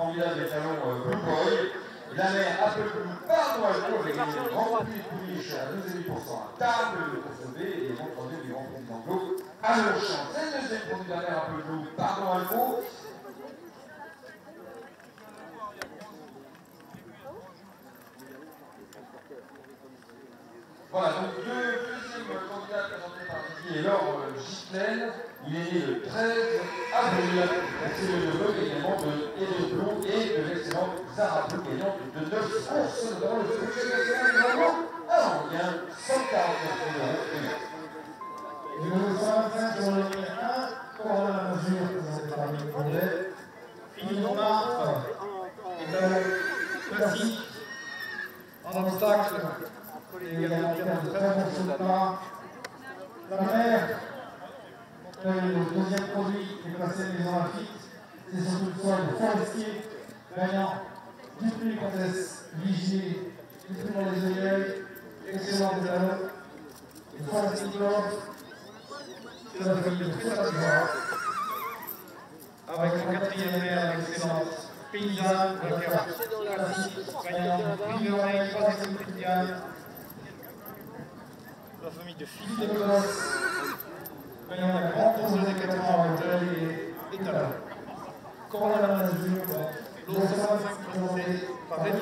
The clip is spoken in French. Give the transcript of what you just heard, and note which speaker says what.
Speaker 1: candidat des euh, Blue Boy. La mère Apple Blue par Noël avec le grand prix Pouliche à 12,5% à Table, le Consobé, et les grands troisième du grand prix d'Anglo à Longchamp. C'est le deuxième produit de la mère Apple Blue par Noël Voilà, donc le deuxième candidat présenté par Didier et Laure Gitlen. Il est né le 13 avril. C'est le neveu également de Edo Blou et de gagnante de 9 courses, notamment le succès national également à Anguien, 149 000 euros.
Speaker 2: Numéro 125 sur le ligne 1, Corentin Masure, présenté par Mille Condet. Philippe Montmartre, et classique, en obstacle, et également faire de très pas. La mère, le deuxième produit est passé maison Lafitte, c'est surtout le sol forestier, gagnant prix comtesse Vigier, excellent des le forestier Nicolas, de la famille avec en quatrième mère l'excellente paysanne, carte classique, gagnant l'oreille, troisième gagne, la famille de Philippe de Colosse, la grande course des 4 ans avec Jolie et l'autre 125 présenté par Rémi.